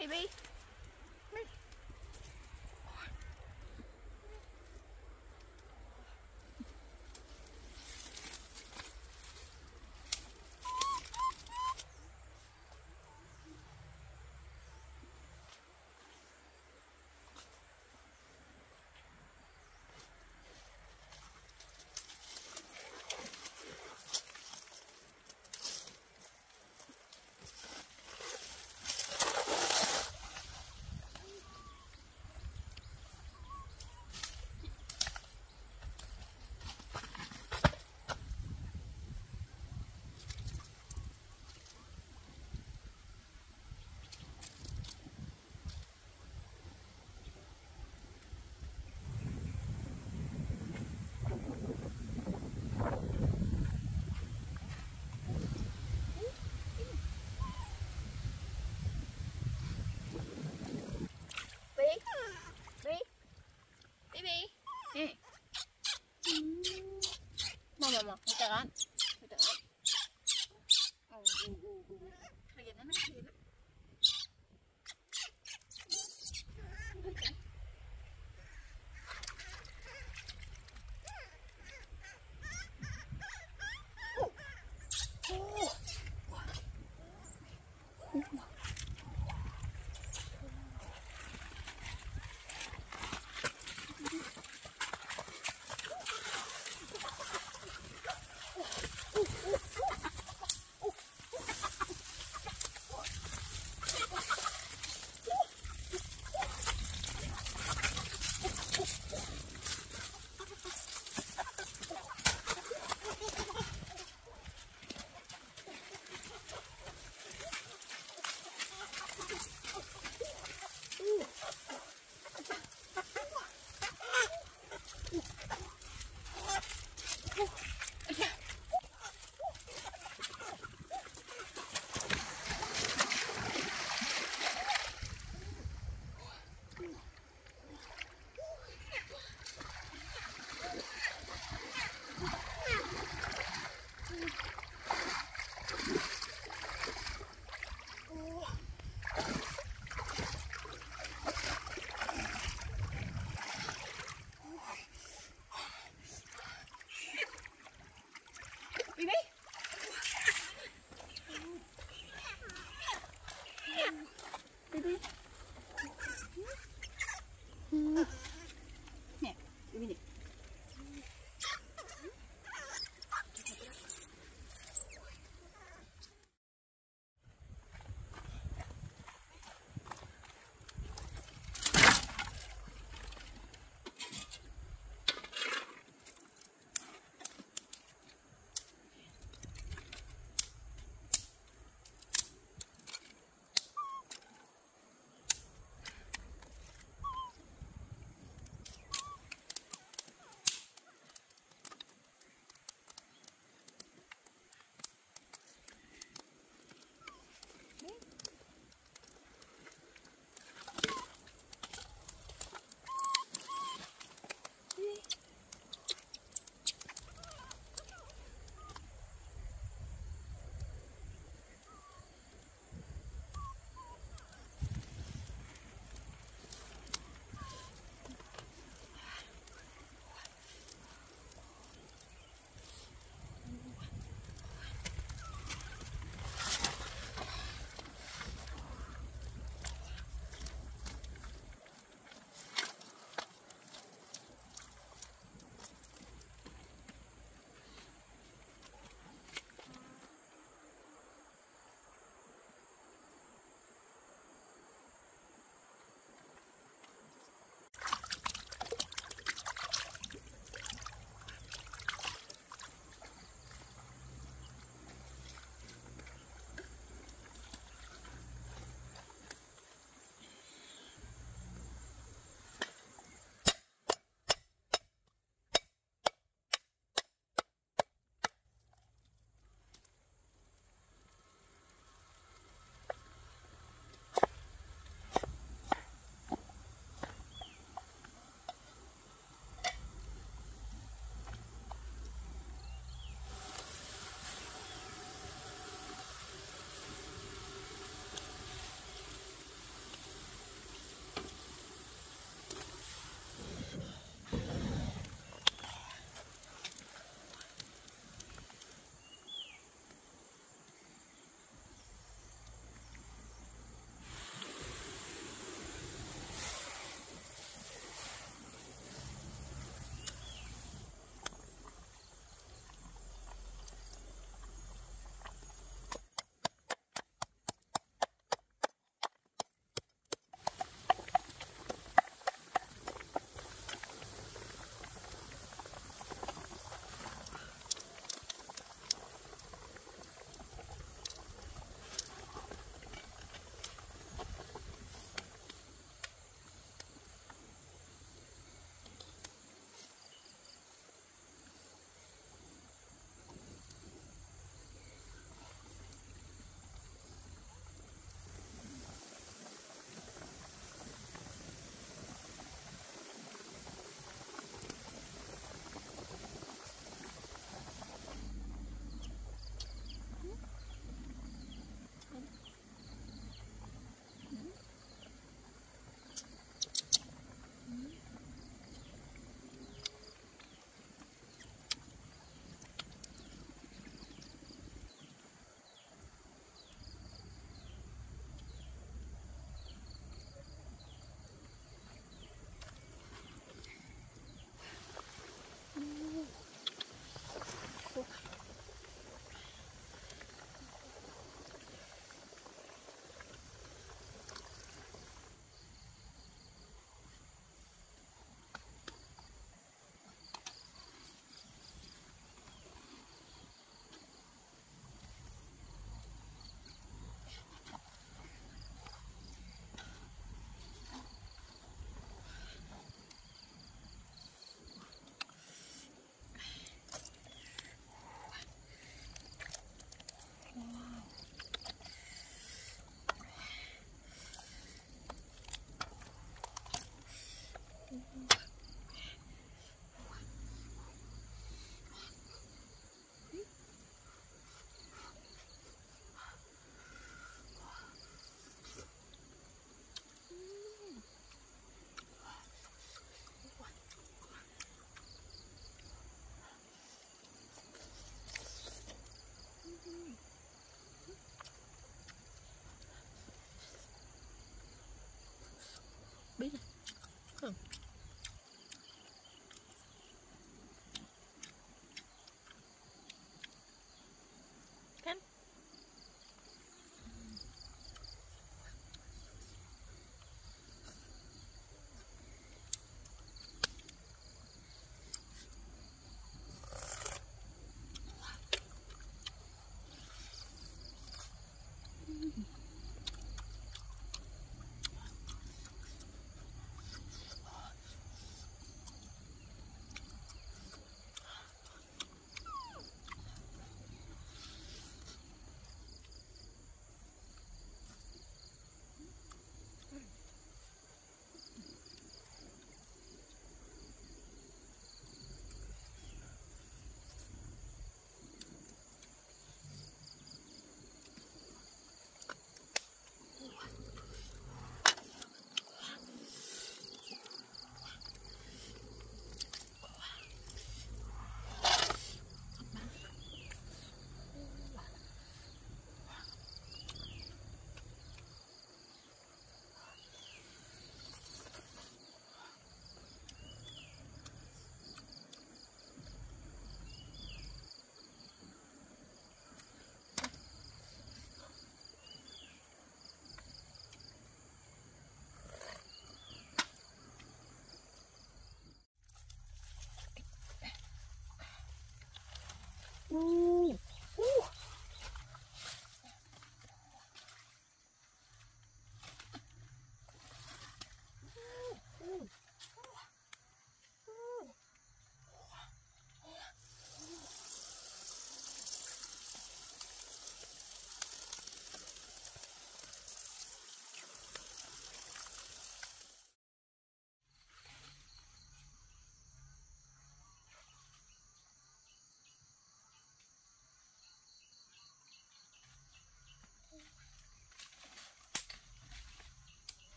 Maybe.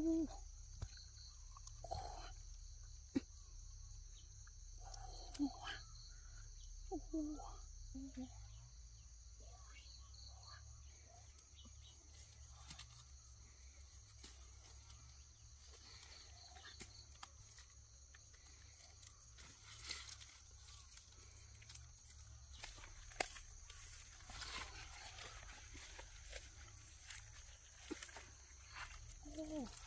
おお哦。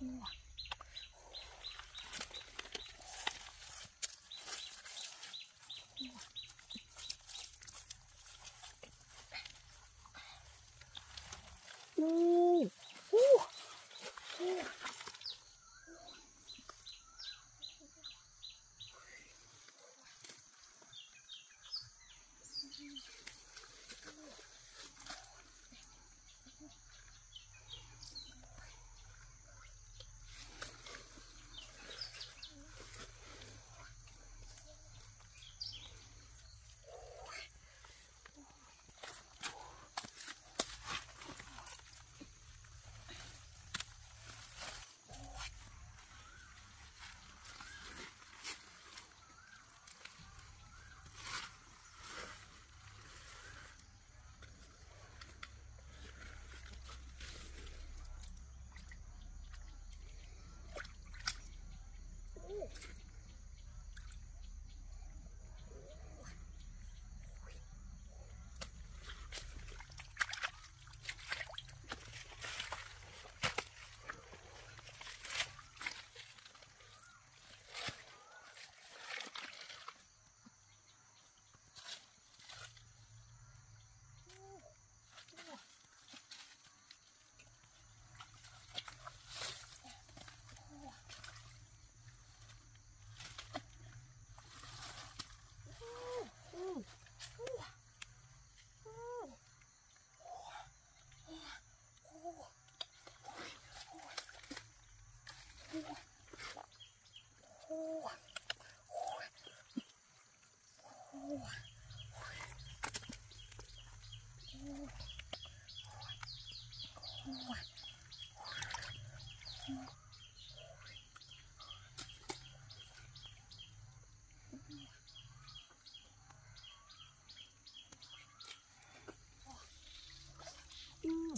Ôi, anything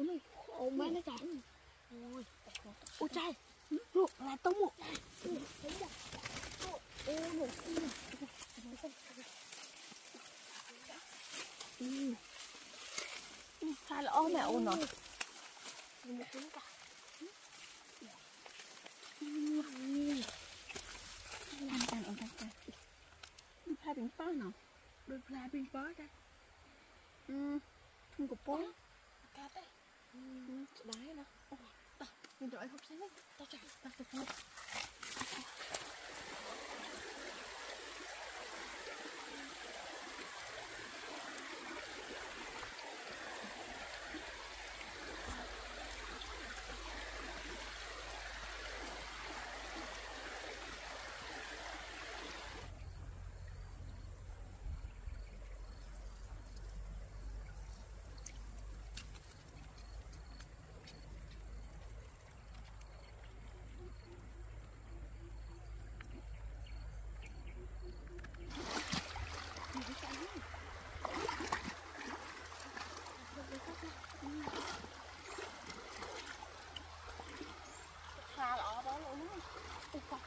ổn đi ổn má nó chảy ôi ôi trai luộc là tôm một ôi một xí này hai là ôm mẹ ổn rồi.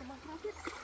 помогу.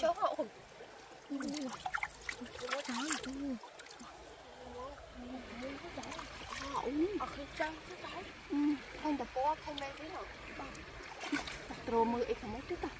Show họ hồn. Không tập quá, không lên thế nào. Trô mưa ấy không mất chút đâu.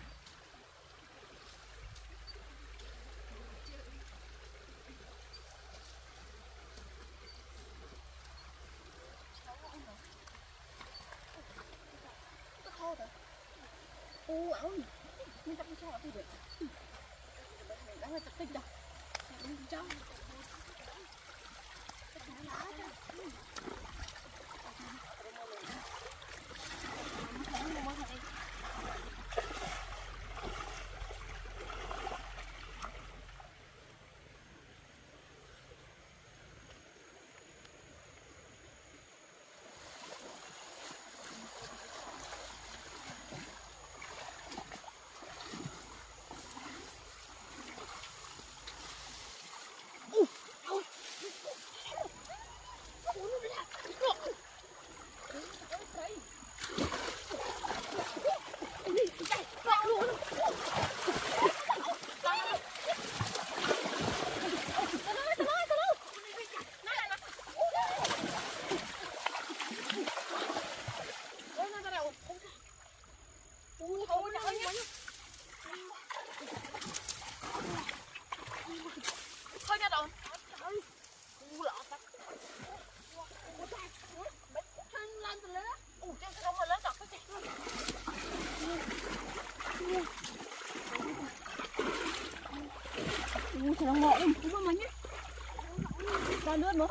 chỉ là ngộ không có mà nhé. Ra nước nữa.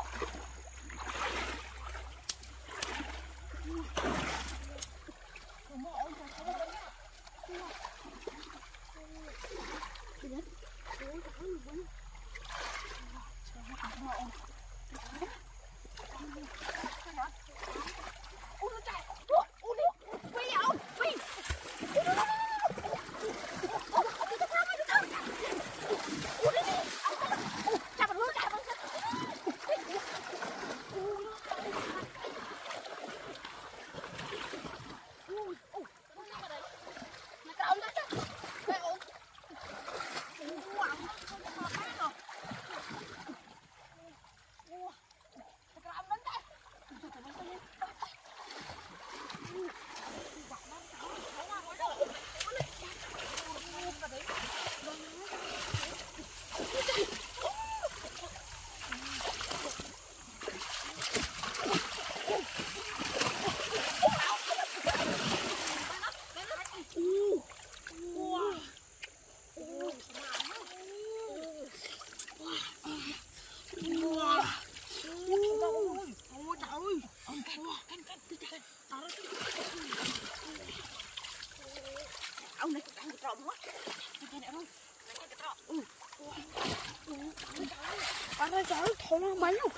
Thổ nó mấy không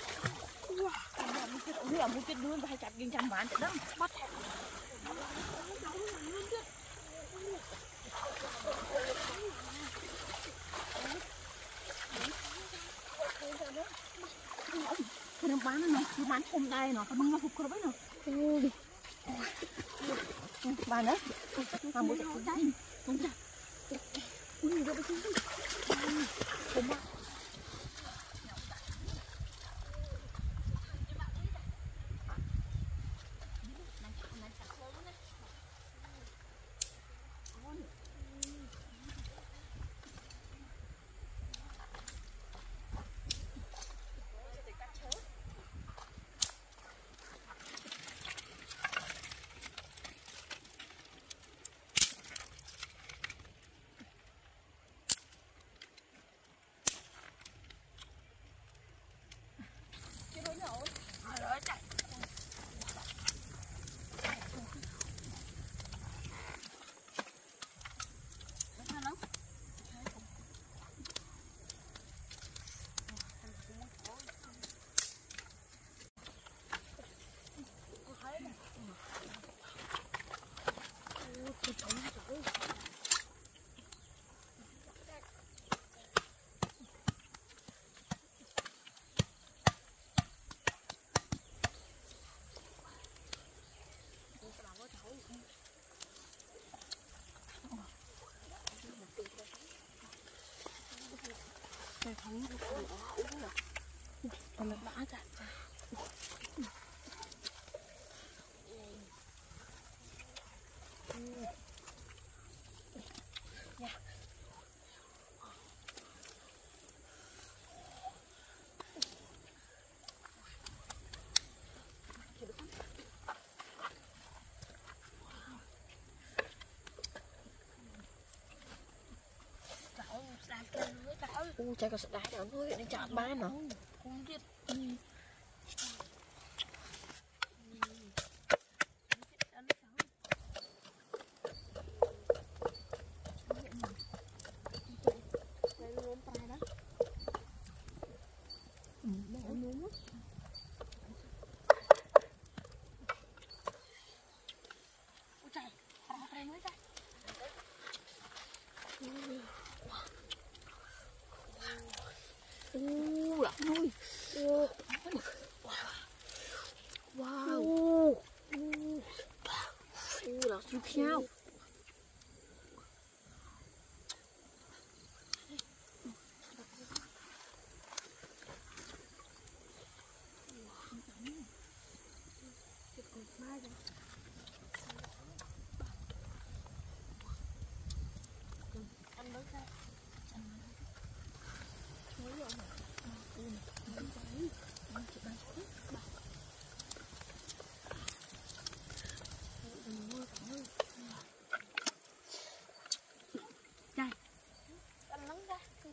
Ủa là mua trên núi phải chặt viên trăm vạn đó. Bắt Cái nó bán nó nó bán không đây nó, cái bưng nó phục cái nó ui Bà nữa Bà mua chặt con trái Con trái ui rồi cái Không 我，们马仔。Á Ui chạy sợ đáy nữa thôi Đi bán nữa biết Ui lắm thôi Wow Ui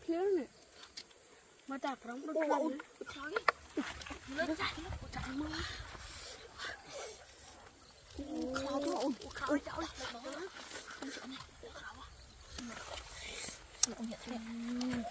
thiếu này mà chặt rong được Ôi, lần ôi, nữa. Nó chạy nó chạy mưa. Khó chứ ôi Ôi trời ơi Không sợ này Khó quá Nó nhận thế này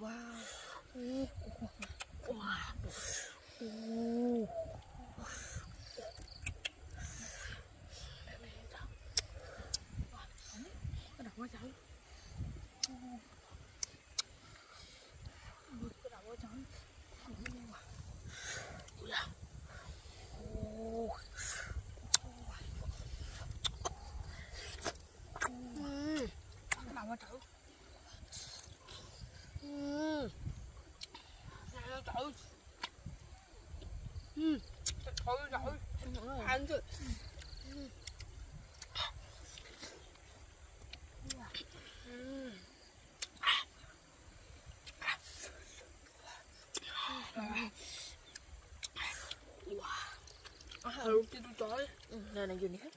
Wow. Cái đầu quá trời cái đầu quá trời cái đầu quá trời Trời ơi, trời Trời ơi, trời ơi. Ăn chứ À, lúc kia tôi trời Ừ, Này này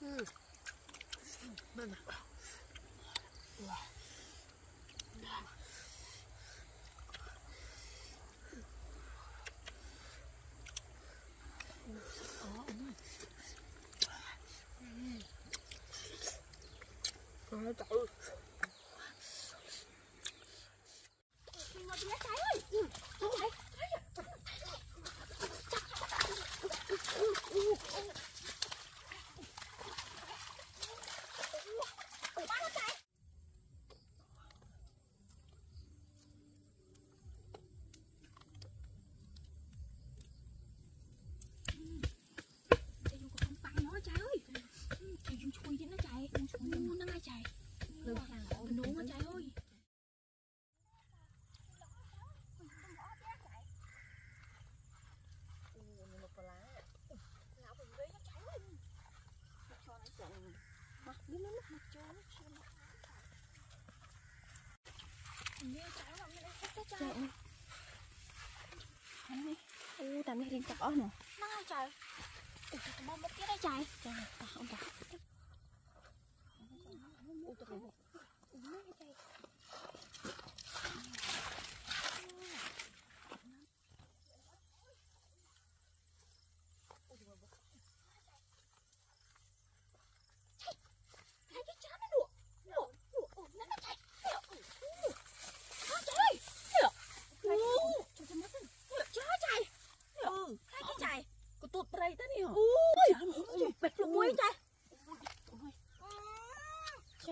嗯。慢点吧哇。 ទឹកអស់នោះហ្នឹងហើយចៅអូទៅមកមុខទៀតហើយចៅចាអស់អស់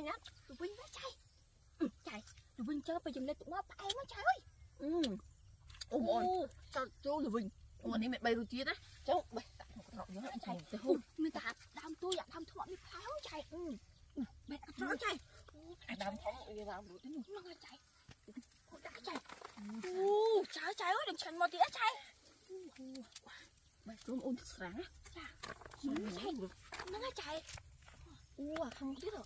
ចឹងណាទៅវិញមកចៃចៃទៅវិញចើបើចម្លែកទឹកមកផ្អែមមកចៃអើយអូអូចោតចូលទៅវិញអូនេះមាន3រសជាតិណាចុះបេះដាក់ក្នុងក្រោកយើងចៃទៅហូបមានតែដើមទួយដើមធ្លាក់នេះផ្លែចៃបេះអត់ត្រូវចៃអាដើមធំវាដើមរួចនេះហ្នឹងចៃអូដាក់ចៃអូចៅចៃអើយនឹងឆាន់មកទៀតចៃបេះជុំអូនស្រាណាចាហ្នឹងចៃអូខាងមុខទៀតហ៎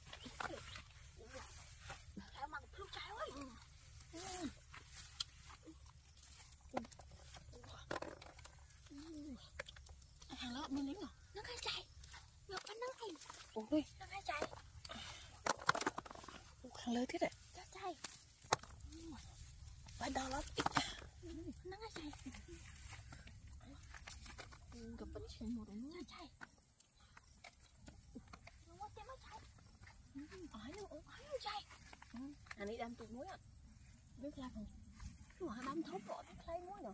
lớn thế đấy. Nó chạy. Bay đau lắm. Nó ngay chạy. Gặp bánh trên một Nó chạy. Nó mất tiếng nó chạy. Ở đâu? Nó chạy. Anh ấy đang tụt muối ạ. Biết là không? Mà đâm thốt gọi biết lấy muối nè.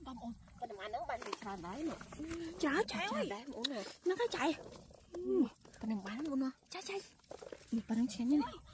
Đâm ôn. Còn đừng ăn nắng bạn bị sàn đấy nè. Chạy chạy ơi. Nó ngay chạy. Còn đừng bán luôn chạy. Bạn đang chén như này. Nó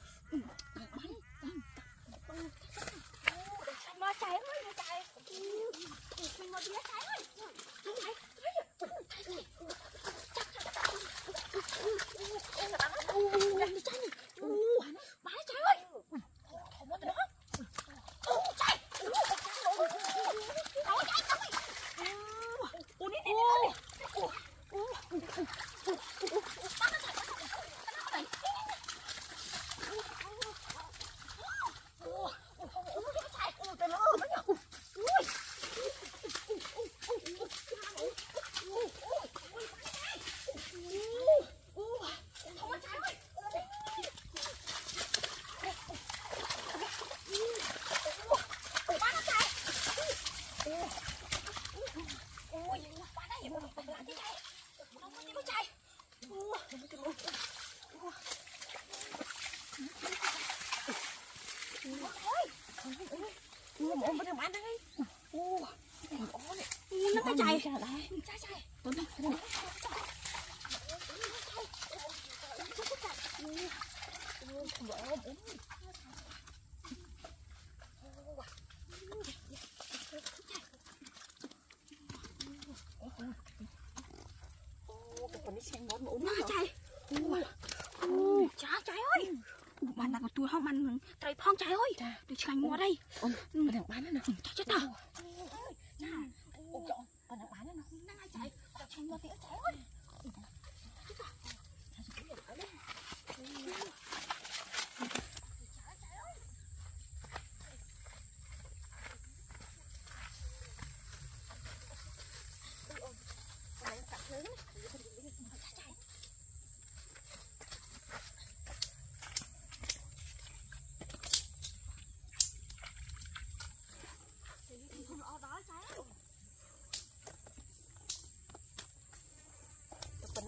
đây Chá trái ơi. Bạn là của tôi không? Ăn Trời phong trái ơi. Tôi chẳng mua đây. Ôm bán nữa Chá chết tao.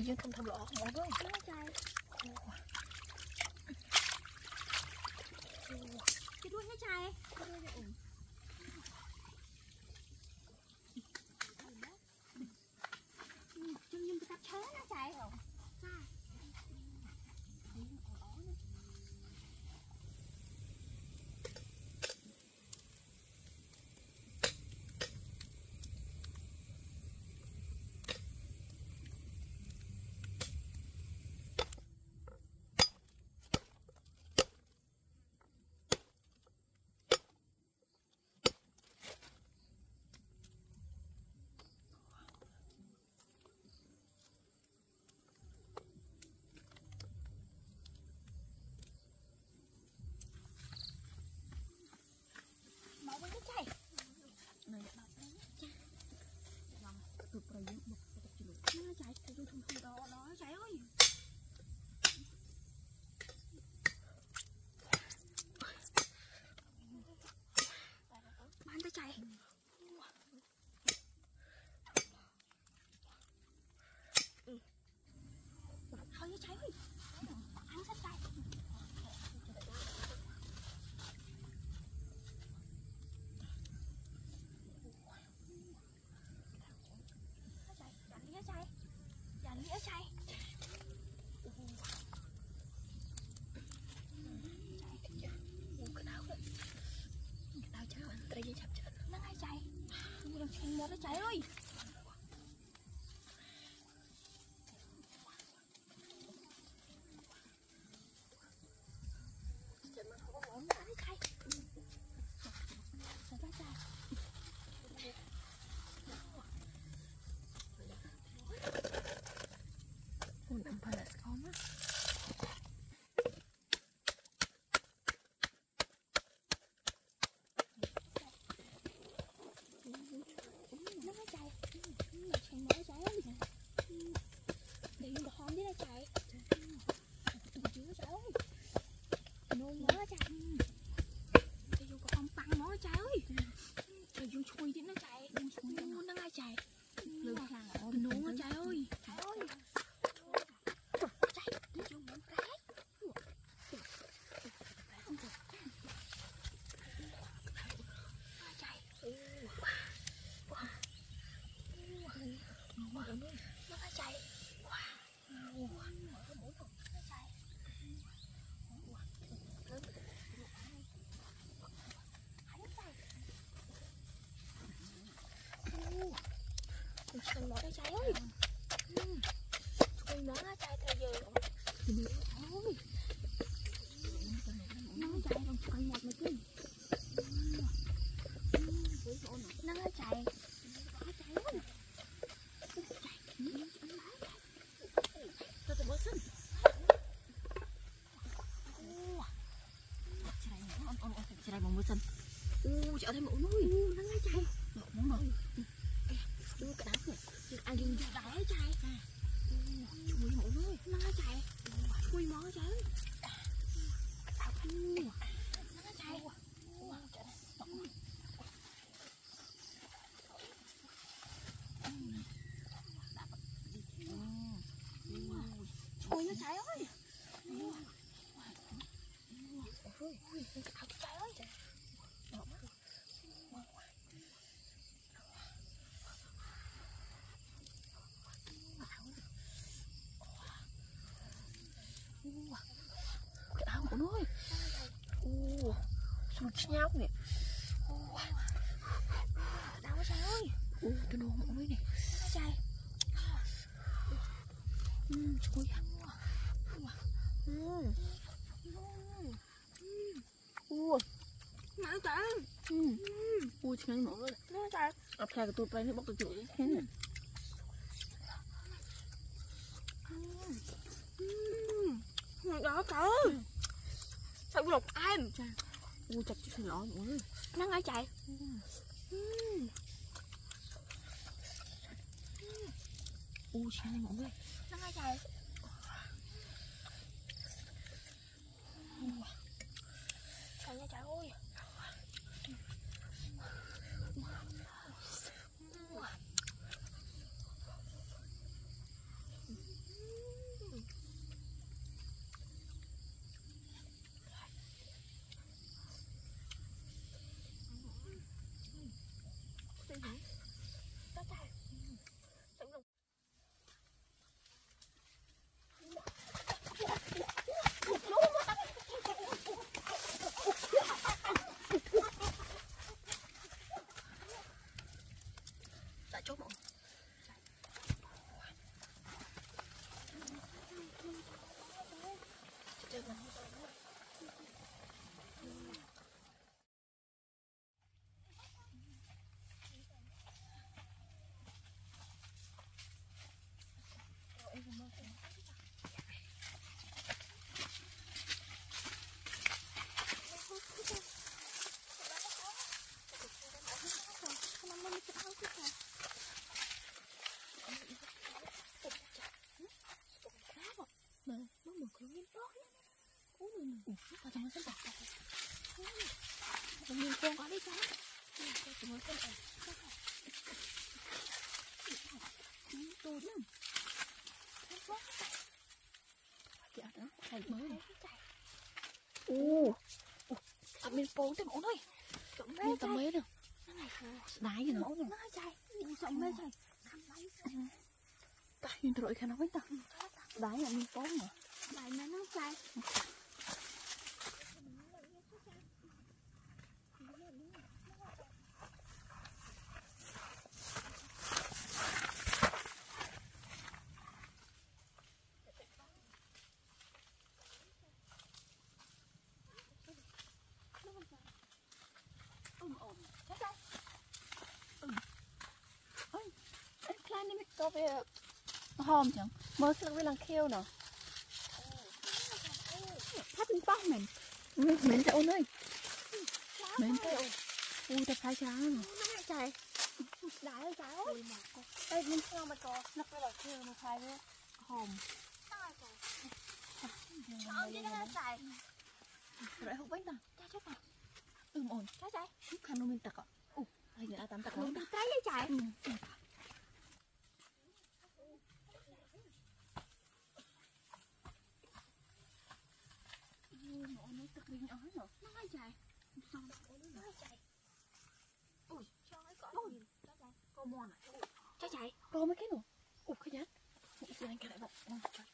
phải dương thông thầm lọ. Dạ. nghĩa say nó chạy theo dừa thôi nó chạy còn còn một nữa chứ nó chạy Cerai mau bosan. Chạy thêm mẫu nuôi. Uh, nó chạy. Mẫu chạy chui mọi người nó chạy chui mỏ chứ sụt nhau nè đâu có chạy ơi. Ô tôi nôn mọi người nè ừ ừ. Ô nó chạy ừ. Ui thì ngay mọi người nó chạy ập khai cái tôi bay nó bóc cái chuỗi thế nè đó trời. Sao lục em ui chặt cái lọ người nó ngay chạy. Ui sao mọi người nó ngay chạy chạy nha chạy ơi Nó chạy Chạy lục tại chỗ mọi người Mà nó mở cửa nghiêm túc Ui, ui, tao chẳng có sẵn Mình con có đi sao Tụi mới sẵn tạc Tôi lắm dạ đó hay mới ô tập bên phố thế mọi người Trộm tầm mấy được, đá gì nữa Nó nó chạy Sống mê chạy ta nhìn tôi khả ta là phố mà. nó chạy anh khai có về hòm chẳng mới sẽ với lăng kêu nè Thắt bên bóc mình mến sẽ ôn ơi. Mến sẽ ôn ui ta khai chá nè Nó chạy Đại ơi chạy ơi Ê, mình sao mà có. Nó phải là kêu nó khai với hòm. Ờ, chứ nó chạy rồi không bánh ta Chạy rồi ừm ổn. Chạy chạy khăn nó mình tặc ạ. Ồ hay là tám tặc Mình lắm. Đi trái với chạy ừ. nó tặc bên nhỏ rồi Nó hay chạy Xong Nó hay chạy Ui Sao ấy có Ui Chạy chạy có mòn này Chạy chạy rồi mấy cái nữa ui cái nhát nghĩ gì anh cái lại bọc trời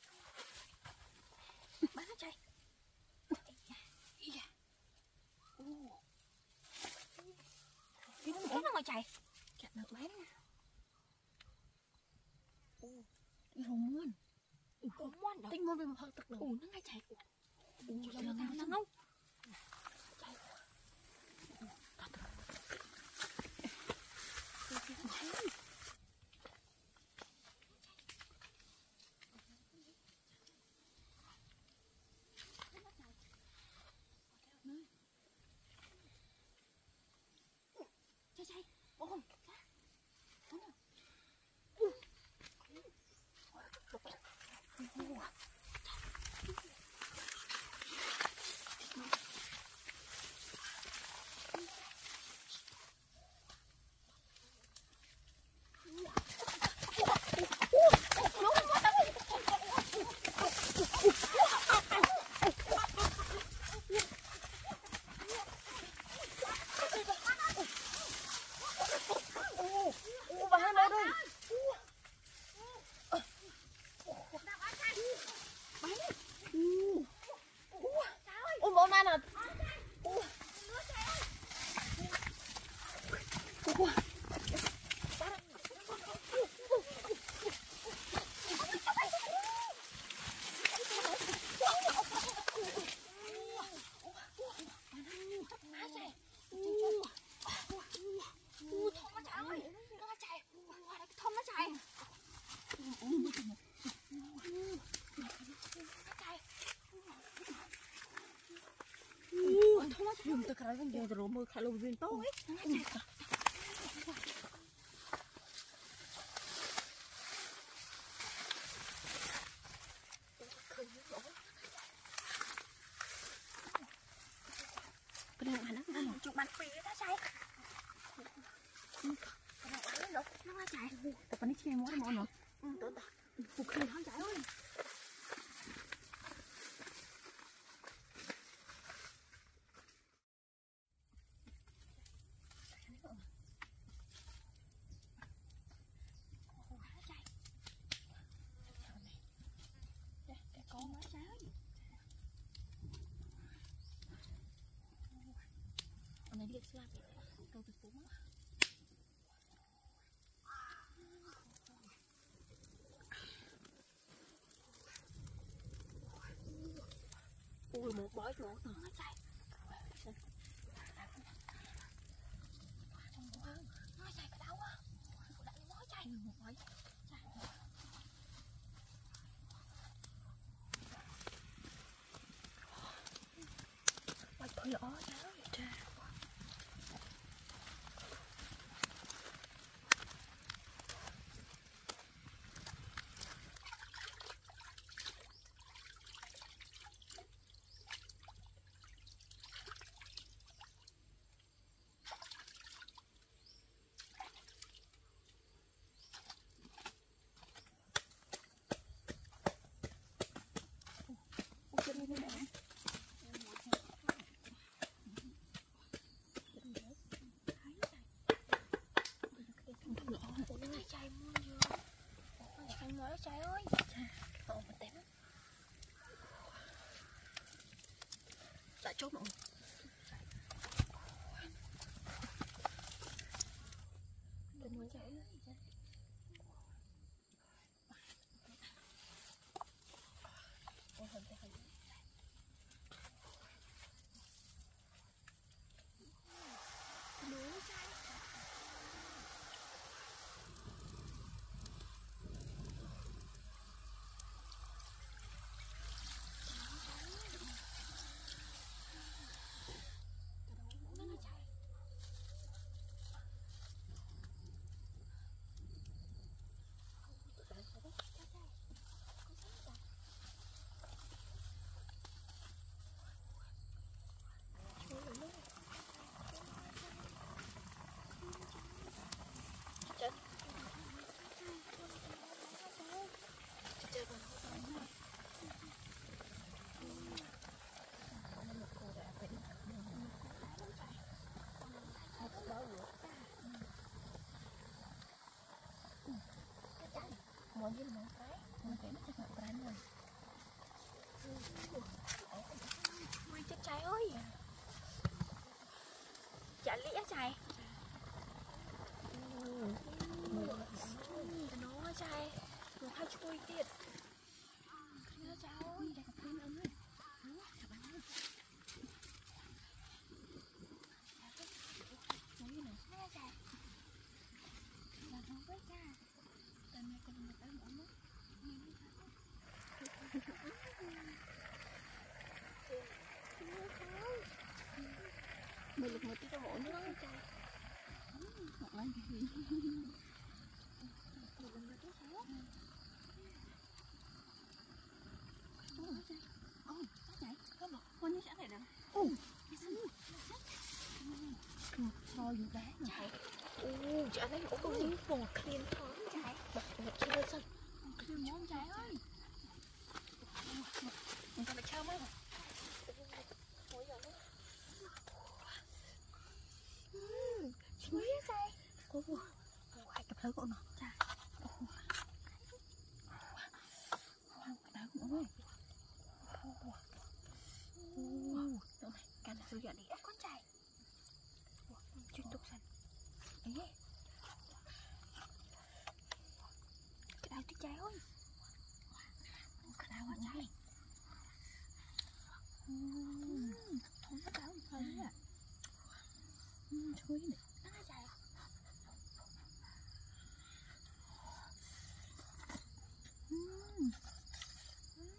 Bán nó chạy Cái nó ngồi chạy chặt được lén ồ rồi muôn Ủa muôn đâu tinh muôn về một hơi tặc đầu Ủa nó ngay chạy Ủa ồ Ủa trời nó ơi nó không Chạy chạy Ôi trời con từ rồi mưa khai luôn viên tốt ấy này nó nó chụp mặt phì đó chạy cái này ấy nó nó là chạy tập anh đi mua nó nữa ừ tự tự phục khi nó chạy ơi con nó trái anh ấy đi slap câu từ ui, một bói một. nữa nó chạy nó chạy cái đâu á đẩy nó chạy một bói bạch thôi lỡ trái trời Thank you. show them. Mọi người một cái Mọi người nó chắc là cái này Ui chết chạy ơi tiệt chạy ơi Chạy gặp phim ơi Nó chạy Là nó với cha Tầm này còn một cái nữa nữa mình lực một tí cho mỗi nữa chạy Hoặc là Ôi, một con gì sẽ này nè Ồ, Thôi, đá này. Ồ, chị ấy ngủ con miếng bò clean thoáng chạy Bật một chi lên sân Clean món chạy ơi Mình ta phải chơi mấy rồi Chị mấy chạy Ồ, hai cặp thơ của nó Chà. Ồ. Wow, đá của nó ơi Ồ. Ồ, đâu này, càng là sự dọn đi Con chạy Chuyên tục sân Ấy Cái đau tí chạy ơi Cái đá quá chạy Thôi nó đau hơi à Nè Nó là chạy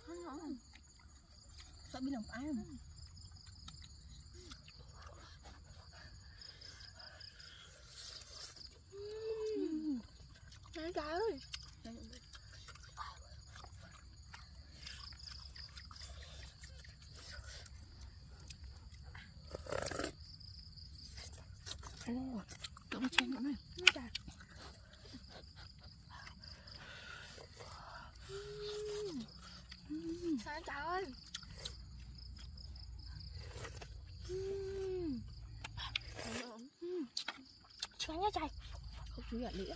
Thôi ngon. Sợ bị lòng ai không Nó trời Sao trời ơi Sao nhá trời nhựa chú nữa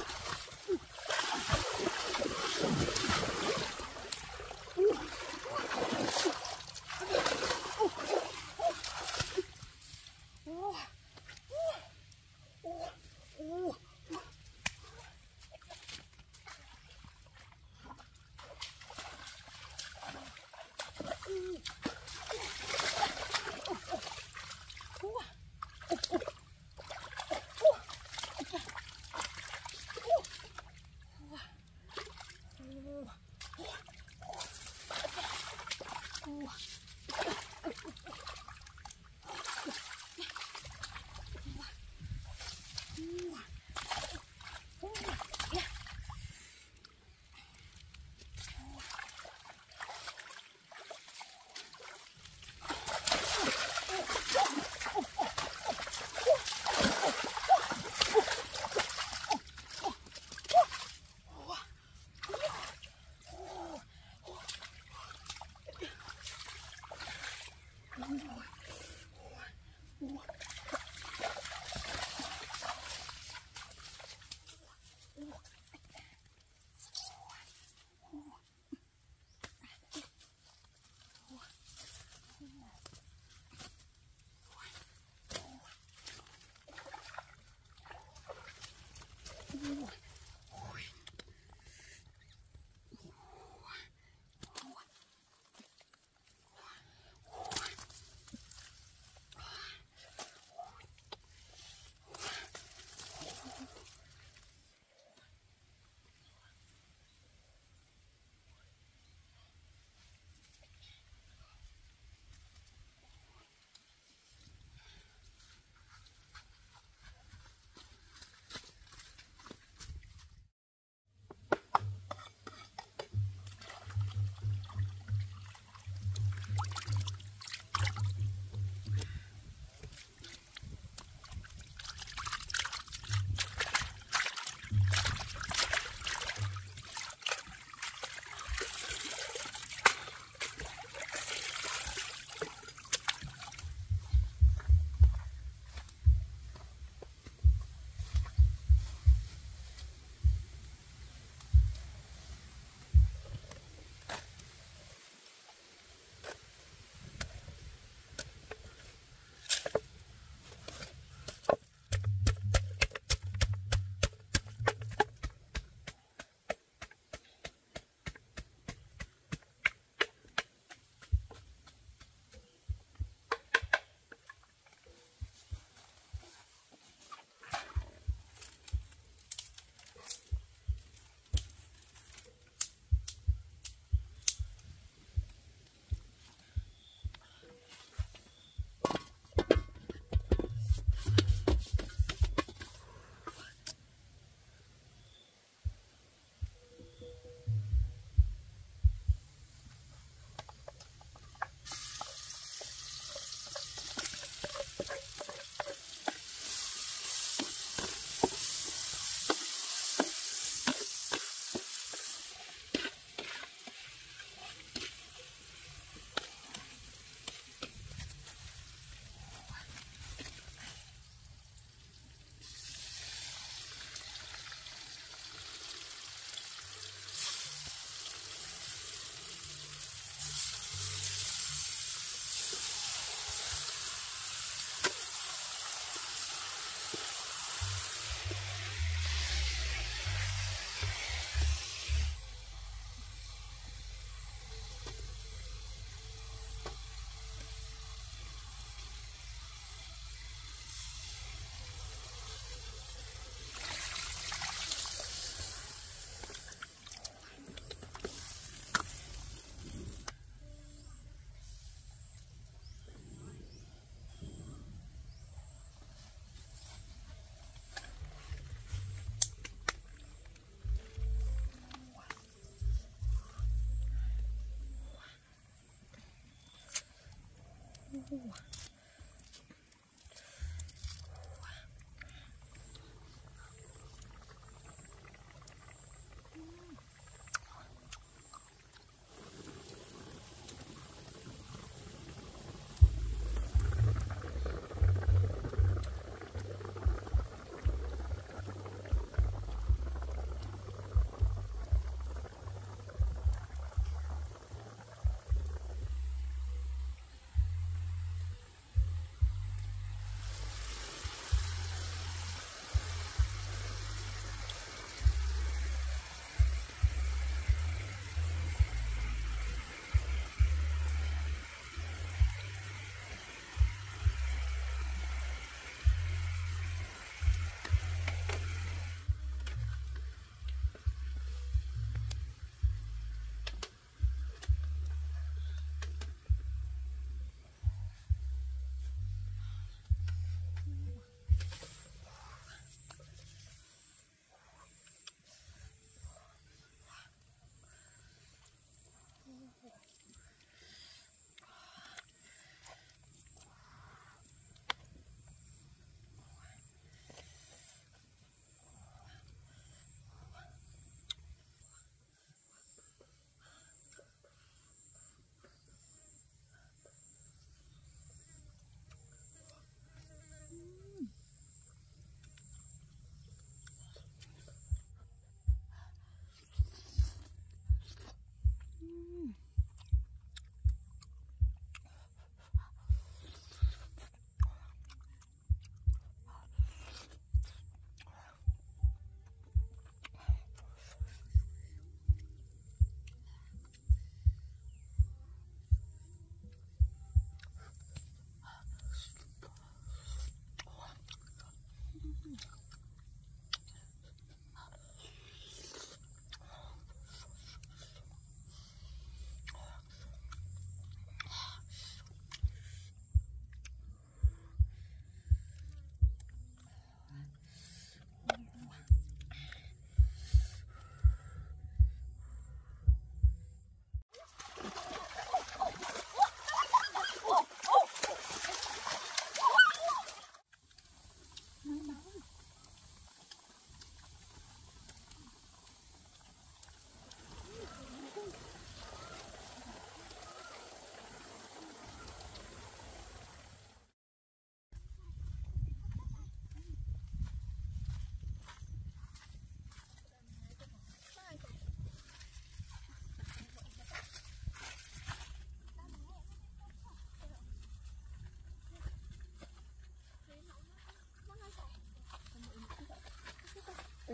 Ooh.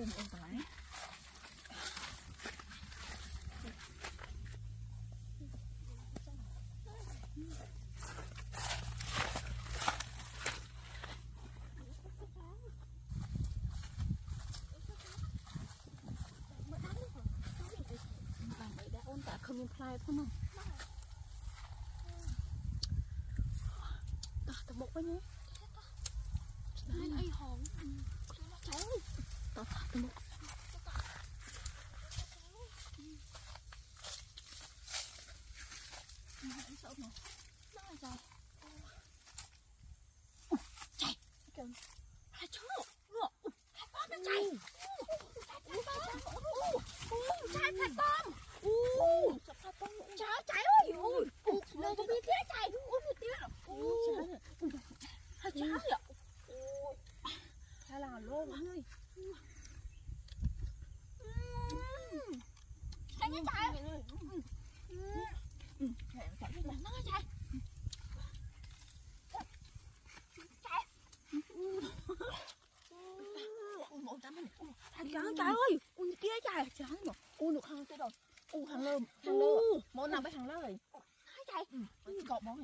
បងប្អូនទាំងអស់ឃើញមានផ្លែផងមកតោះទៅមុខវិញហ៎ ไปทางเลยหายใจเกาะมอง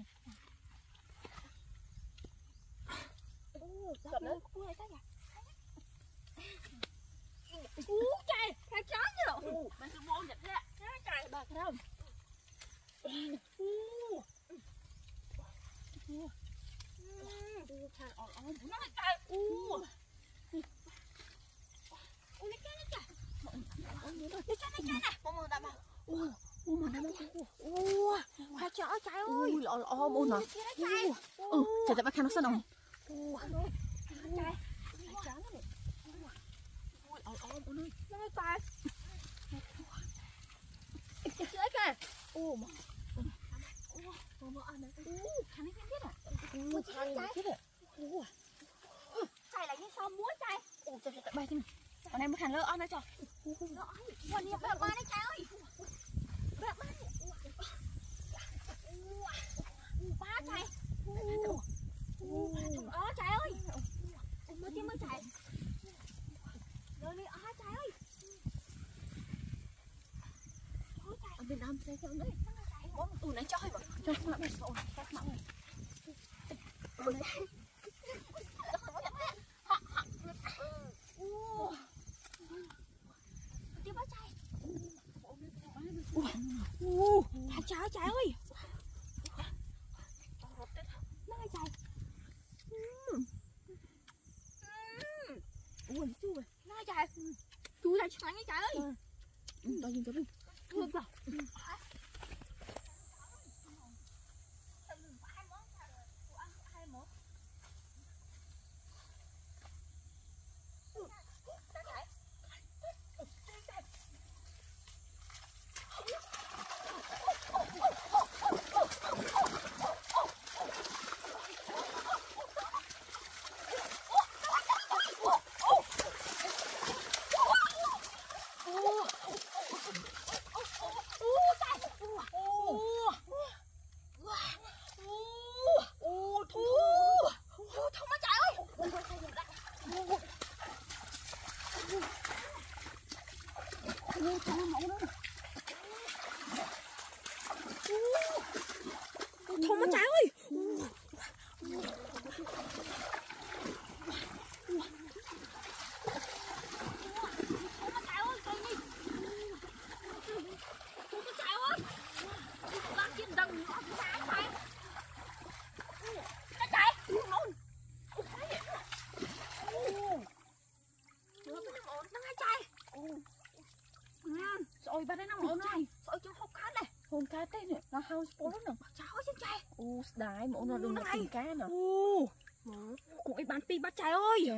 Nữa, ăn. lại sáng ấy cái ơi. Ờ. Ừ, đó nhìn cho mình. អុយបាត់ហើយណាបងអូនណាស្អុយជាងហុកខាត់ដែរហូនកើតទេនេះដល់ហោស្ពុលហ្នឹងចោលជាងចៃអូស្ដាយបងអូនរត់ដូចកាណាអូមកគួរអីបានពីរបាត់ចៃអើយចា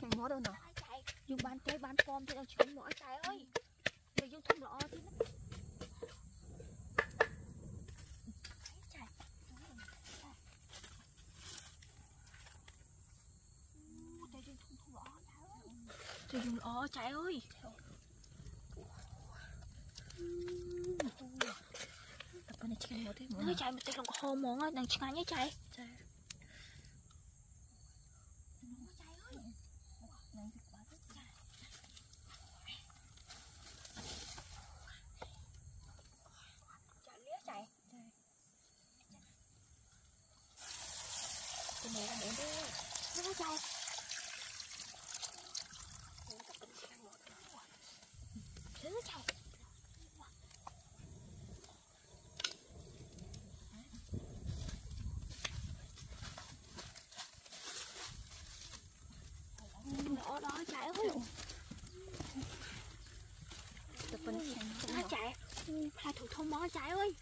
ឆ្នាំមកដល់ណាយើងបានទេបានពំទៀតដល់ឆ្នាំមកអីតែអើយវាយើងធំល្អទៀតណាចុយយូរល្អចៃអើយតែប៉ុណ្ណេះឆ្ងាញ់មកទេមើលចៃមកតិចក្នុងកំហមហ្មងហ្នឹងឆ្ងាញ់ហ៎ចៃ chạy ơi.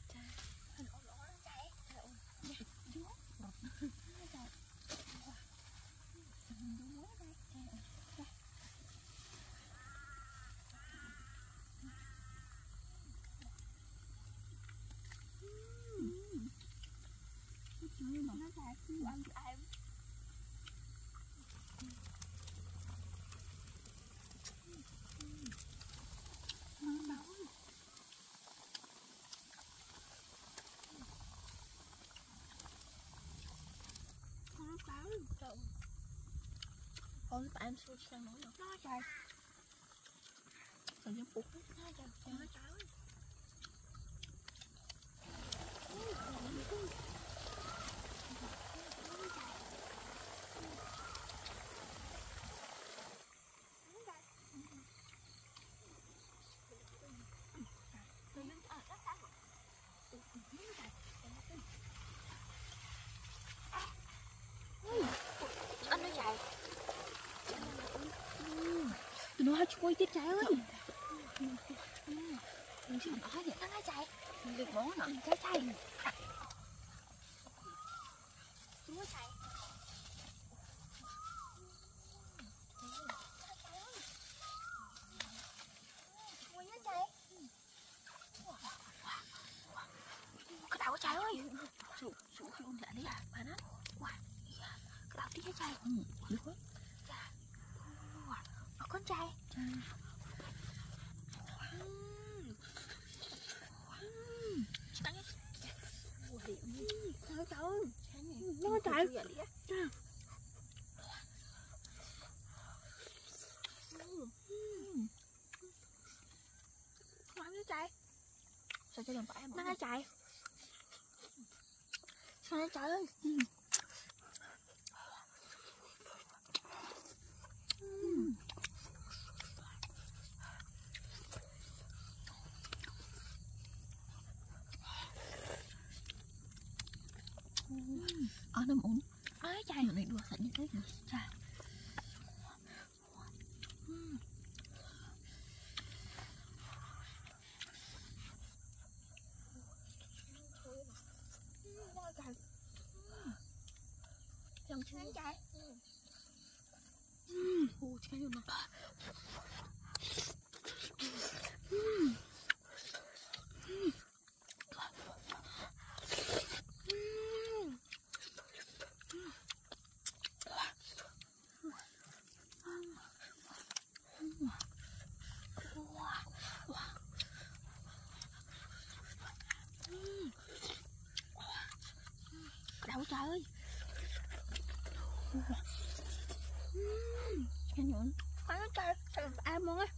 អូនប្អែមស្រួលឆ្នាំនោះណាចាតែយើងពុកណាចាចាចាអើយ quá chui chết trái ơi. Mình chỉ nói vậy nó nói chạy. Được bố nó trái chạy. nó chạy nó chạy. Nó chạy? Ơi 走啊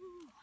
Woo!